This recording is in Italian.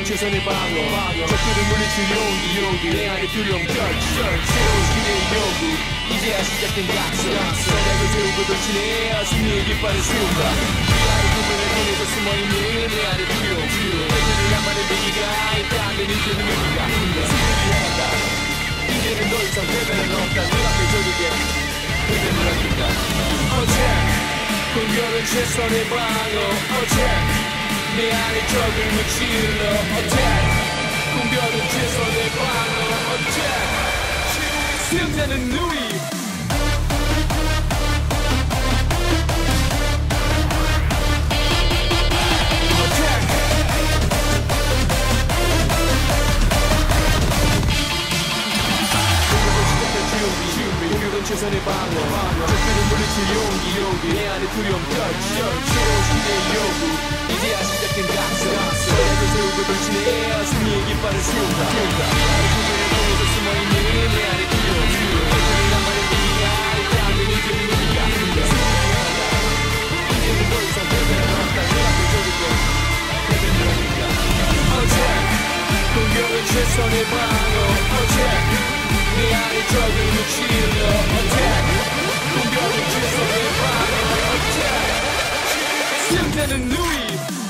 princesini bango Çökerim ölüsü yoğundu yoğundu Ne ayrıtıyorum gök gök Seviyoruz güneyi yoğundu İyice yaşayacaktın yaksın Söyle gözü uyguladıçını Şimdi gibbari suyumda Bir ayrıtımını yine de sumayını Ne ayrıtıyorum Ödünü yamanı beni gayda Beni kendimi bırak Sizleri yanında İzlerin doysam tepene nokta Durak non çölüge Ödünü rakipten Ocak Con gölün çesoni bango Ocak 내 안에 적을 무찔러 어째 공별은 최선의 방어 어째 승자는 누구? 최선의 방어 적들을 물리칠 용기 용기 내 안에 두려움 touch 새로운 시대의 요구 이제야 시작된 각성 사랑을 세우고 돌진해 승리의 깃발을 세운다 나의 구분을 통해서 숨어있는 내 안에 두려움 애들이 나만의 위기가 있다면 이제 누군가 승리하다 이제는 더 이상 패배는 없다 눈앞에 저리게 패배는 아닌가 Attack 공격은 최선의 방 three.